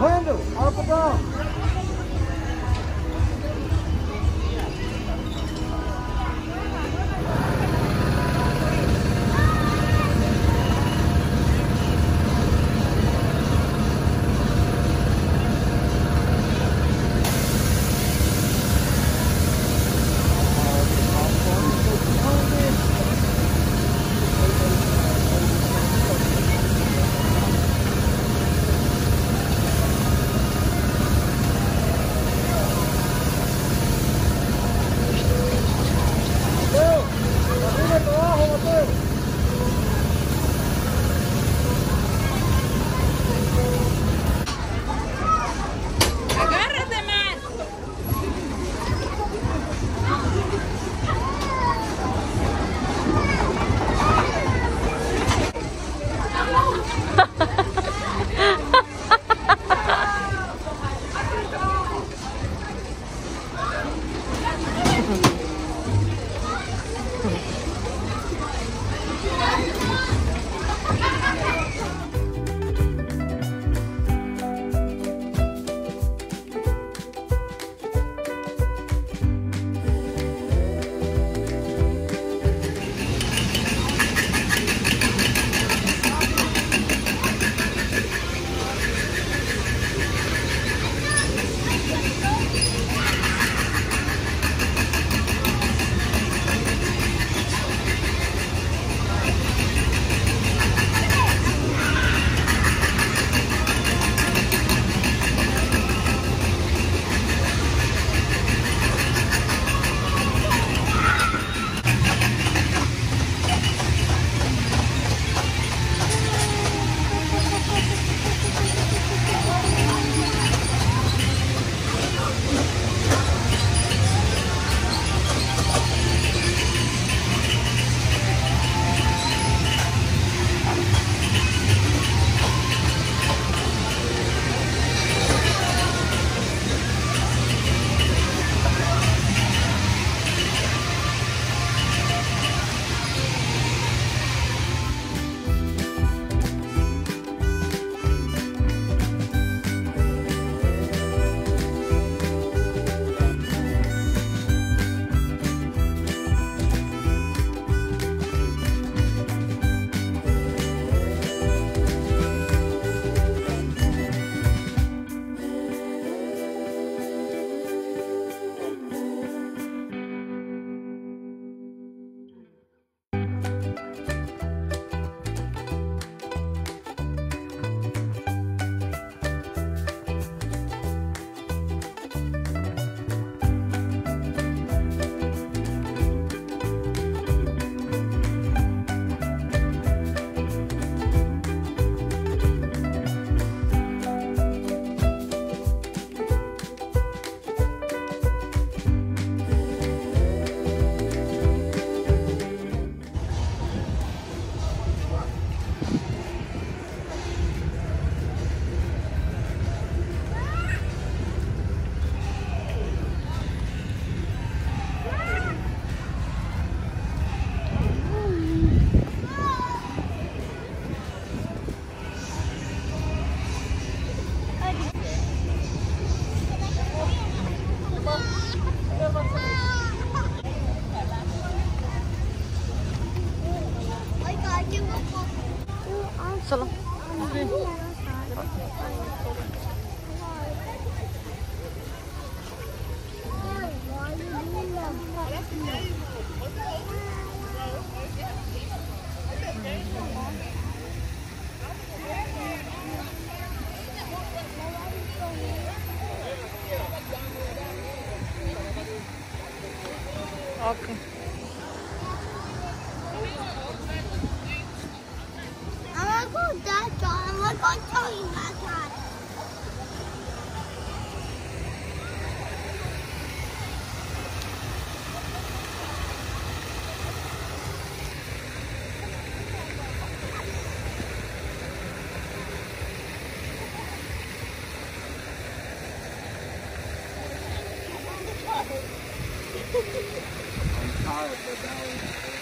Randall, up. Solo. Okay. I'm tired, but that was.